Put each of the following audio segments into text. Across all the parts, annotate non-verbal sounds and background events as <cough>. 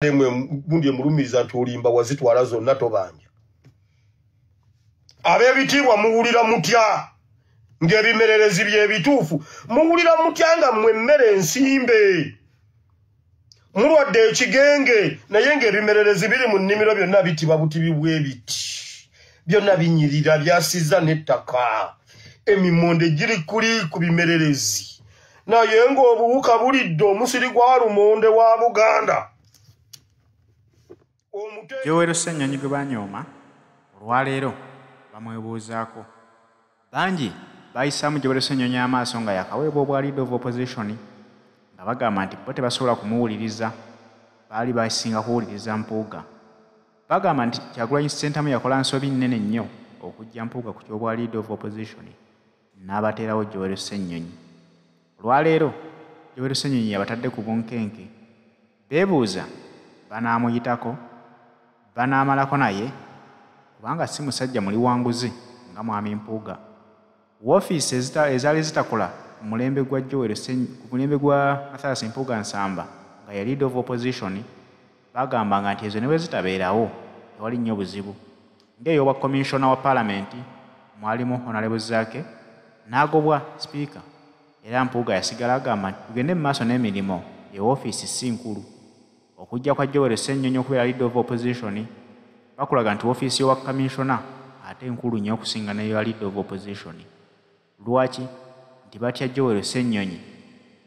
mwe gundi emulumiriza nti olimba wazitwala zonna tobanja. Ab'ebitiibwa muwulira mutya? Ng'ebimererezi byebituufu muwulira mutya nga mmwe emmere ensimbe? Mulwadde ekigenge naye ng'ebimererezi biri mu nnimiro byonna bitibwa butibi bwe biti byonna binyirira byasizza n'ettaka. Emimonde giri kuli ku bimererezi. Naye ng'obuwuka bulidde omusiri gwa lumonde wa buganda gyowero ssennyonyi gwe banyooma olwaleero bamwebuuzaako. Bangi bayisaamu gyowero ssennyonyi amaaso nga yakaweebwa obwa lead of opposition nga bagamba nti bo tebasobola kumuwuliriza baali basinga kuwuliriza mpuuga. Bagamba nti kyagulanyi sentamu yakola nsobi nnene nnyo okujja mpuuga ku kyobwa lead of opposition n'abateerawo gyowero ssennyonyi olwaleero gyowero ssennyonyi yabatadde ku bunkenke. Beebuuza banaamuyitako banaamalako naye kubanga si musajja muli wanguzi nga mwami mpuuga. Woofiisi ezaali zitakola mulembe gwa joel ku mulembe gwa mathas mpuuga nsamba nga ya lead of opposition bagambanga nti ezo ne bwe zitabeerawo tewali nnyo buzibu. Ng'ey'obwa komishona wa paalamenti mwalimu honalebo zaake n'agobwa sipiika era mpuuga yasigala agamba nti tugende mu maaso n'emirimu ye woofiisi si nkulu okujja kwa joel ssennyonyi okubeera lead of opposition bakulaga nti woofiisi y'owa kamishona ate enkulu nnyo okusinga neyo lead of opposition. Lwaki? Nti batya joel ssennyonyi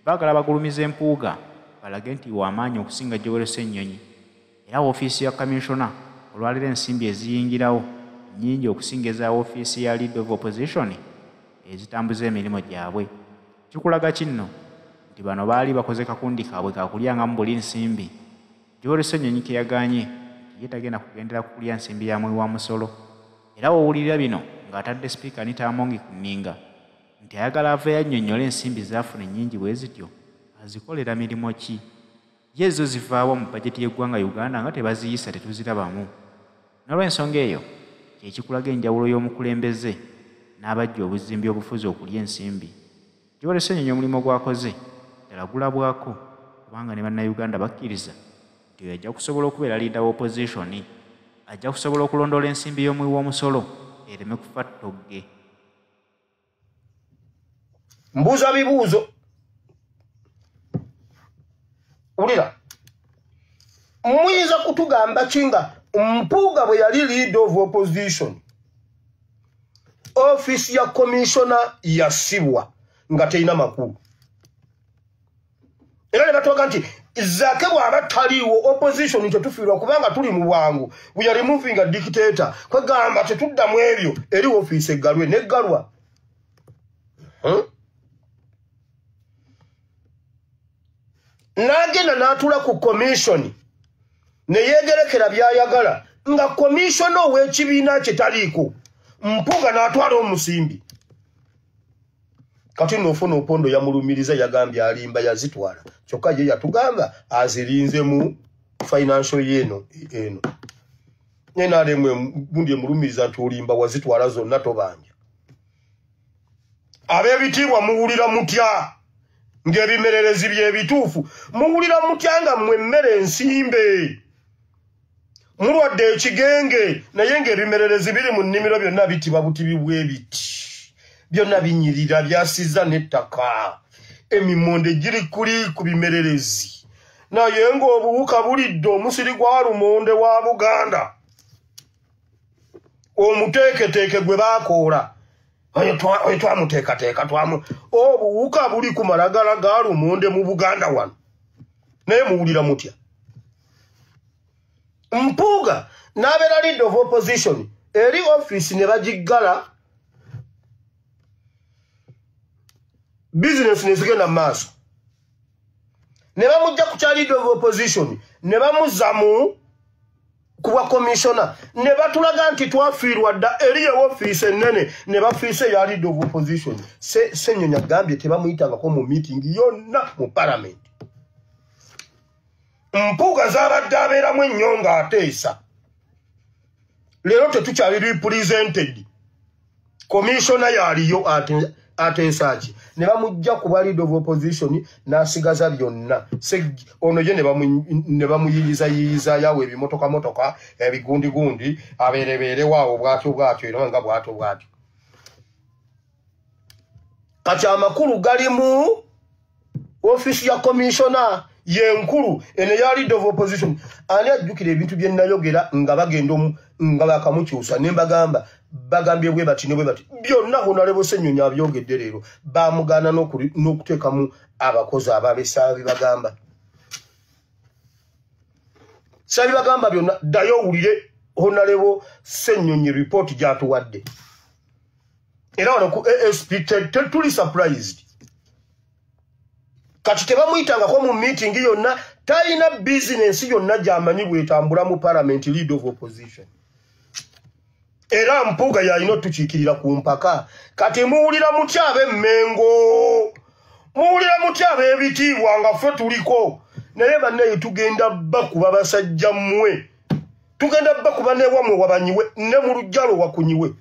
baagala bagulumiza empuuga balage nti wamaanyi okusinga joel ssennyonyi era woofiisi ya kamishona olwaliro ensimbi eziyingirawo nnyingi okusinga eza woofiisi ya lead of opposition ezitambuza emirimu gyabwe. Kikulaga kinno? Nti bano baali bakoze kakundi kaabwe kakulyangamu buli nsimbi gyoli ssennyonyi ke yaganye ye tagenda kugendera kukulya nsimbi ya mwi wa musolo. Era wowulira bino ng'atadde sipiika nitaamongi ku nninga nti ayagala ava yannyonnyola ensimbi zaafuna ennyingi bwe zityo azikolera mirimu ki? Ye zo zivaawo mu bajeti y'eggwanga uganda nga tebaziyisa tetuzirabamu. N'olw'ensonga eyo kyekikulaga enjawulo y'omukulembeze n'abajja obuzimbi obufuzi okulya ensimbi. Gyole ssennyonyi omulimu gwakoze ddala gulabwako kubanga ne bannayuganda bakkiriza oyo ajja kusobola okubeera liida w'opozitioni ajja kusobola okulondoola ensimbi y'omuwi w'omusolo ereme kufa ttogge. Mbuuza bibuuzo. Wulira. Muyinza kutugamba ki nga mpuuga bwe yali lead of opposition? Ofiisi ya komishona yasibwa nga terina makulu. Era ne batwaga nti zaake bw'aba taliiwo opposition tetufiirwa kubanga tuli mu bwangu. We are removing a dictator. Kwegamba tetuddamu ebyo eri ofiisi eggalwe neggalwa. Hmm? n'agenda n'atuula ku komishoni ne yeegerekera by'ayagala nga komishona ow'ekibiina kye taliiko. Mpuga n'atwala omusimbi kati nofuna opondo yamulumiriza yagambye alimba yazitwala. Kyokka ye yatugamba azirinze mu financial yeno eno nenalemwe gundi emulumiriza nti olimba wazitwala zonna tobanja. Ab'ebitiibwa muwulira mutya? Ng'ebimererezi byebituufu muwulira mutya nga mmwe emmere ensimbe? Mulwadde ekigenge naye ng'ebimererezi biri mu nnimiro byonna bitibwa butibi bwe biti byonna binyirira byasizza n'ettaka. Emimonde giri kuli ku bimererezi. Naye ng'obuwuka bulidde omusiri gwa lumonde wa buganda. Omuteeketeeke gwe baakoola oyo twamuteekateeka twamu obuwuka buli ku malagala ga lumonde mu buganda wano. Naye muwulira mutya? Mpuuga n'abeera lead of opposition eri ofiisi ne bagiggala bizinesi nezigenda mu maaso. Ne bamujja ku kya lead of opposition ne bamuzza mu ku bwa komishona ne batulaga nti twafiirwa dda eri ewofiisi ennene ne bafiisa eya lead of opposition. Sennyonyi agambye tebamuyitangako mu miitingi yonna mu palamenti mpuuga z'abadde abeeramu ennyo ng'ateesa leero tetukyali represented. Komishona yaliyo ateesaki ne bamugja ku bwa lead of opposition n'asigaza byonna. Ono ye ne bamuyirizayiyiza yawo ebimotokamotoka ebigundigundi abeerebeerewaawo bwatyo bwatyo era nga bwatyo bwatyo. Kati amakulu gali mu ofiisi ya komishona yenkulu eno ya lead of opposition. Ani ajjukira ebintu bye nayogera nga bagenda nga bakamukyusa ne mbagamba bagambye bwe bati ne bwe bati byonna honalebo senyonyi abyogedde leero bamugaana n'okuteekamu abakozi ababe saabibagamba saabibagamba byonna ddayo owulire honalebo senyonyi ripooti gyatuwadde. Era wano ku asp tetuli surprised. Kati tebamuyitangako mu meeting yonna talina bizinensi yonna gyamanyi bwetambula mu parliament lead of opposition era mpuga yalina otukiikirira ku mpaka. Kati muwulira mutya ab'emmengo muwulira mutya ab'ebitiibwa nga ffe tuliko. Naye bannaye tugenda bakuba basajja mmwe. Tugenda bakuba newamwe wabanyiwe ne mu lujja lwe wakunyiwe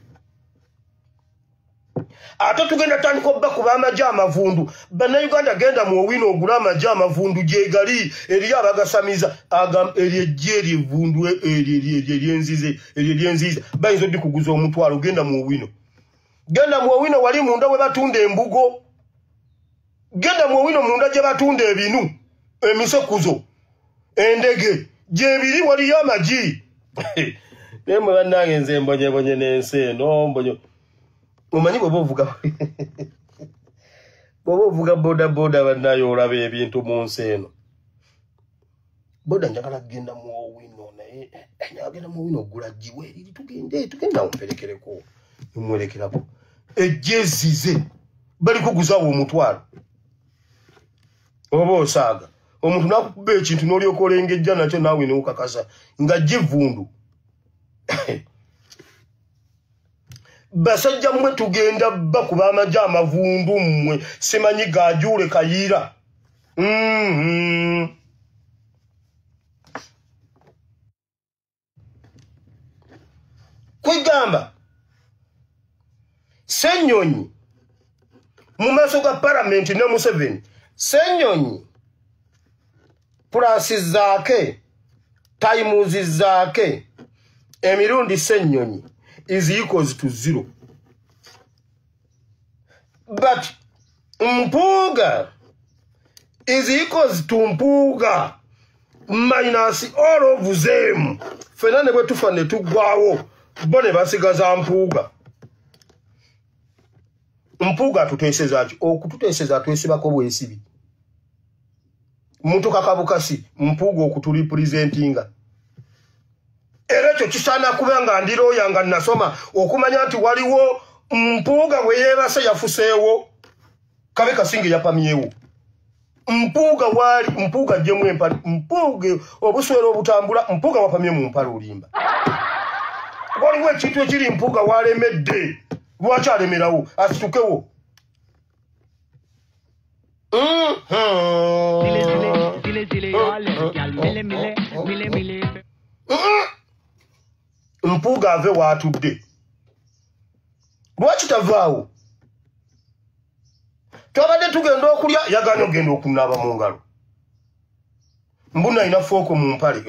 ate tugenda tandika obbakuba amagye amavundu. Bannayuganda genda mu owino ogula amagye amavundu gyegali eriyo abagasamiza eryo ejje eryevundu eryo eryenzize bayinza oddi kuguza omutwalo genda mu owino. Genda mu owino wali munda we batunda embugo. Genda mu owino munda gye batunda ebinu emisekuzo endege. Gyebiri waliyo amagi. <laughs> Naye mwe bannange nze mbonyebonye n'ensi eno mbonye omanyi bweba ovuga <laughs> bweba ovuga boda boda bannayo olaba ebintu mu nsi eno. Boda njagala kugenda mu owino naye njagagenda mu owino ogula giwe eriri tugende tugenda mumperekereko mumwerekerako ejjezize bali kuguzaawo omutwalo. Oba osaaga omuntu nakukuba ekintu n'olyoka olengejja nakyo naawe newukakasa nga givundu <laughs> basajja mmwe tugenda bakuba amagye amavundu mmwe. Simanyi gajuule kayiira mm-hmm. kwegamba senyonyi mu maaso ga palamenti ne museveni senyonyi pulasi zaake tayimuzi zaake emirundi senyonyi is equals to zero. But Mpuga is equals to Mpuga minus all of them. Fena ne bwetufa ne tugwawo bo ne basigaza Mpuga. Mpuga tuteeseza ki? Okututeeseza twesibako bwesibi. Muntu kakabukasi Mpuga okutulipresentinga. Ekyo kisaana kuba nga ndirooya nga nasoma okumanya nti waliwo mpuuga bwe yeebase yafuseewo. Kabe kasinga yapamyewo. Mpuuga waali mpuuga jemu empala mpuuga obuswera obutambula mpuuga wapamye mu mpala olimba. Waliwo ekintu ekiri mpuuga walemedde lwaki alemerawo? Asitukewo mpuuga ave waatudde lwaki tavaawo? Twabadde tugenda okulya yaganya ogenda okunaaba mu ngalo. Mbuna alina fooko mu mpale.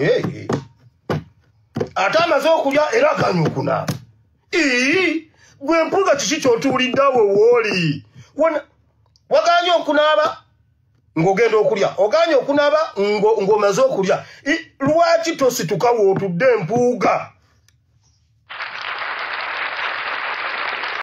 Ate amaze okulya era aganya okunaaba. Ii gwe mpuuga kiki kyotuwuliddeawo wooli waganye okunaaba ng'ogenda okulya. Oganye okunaaba ng'omaze okulya. Lwaki tosituka wootudde empuuga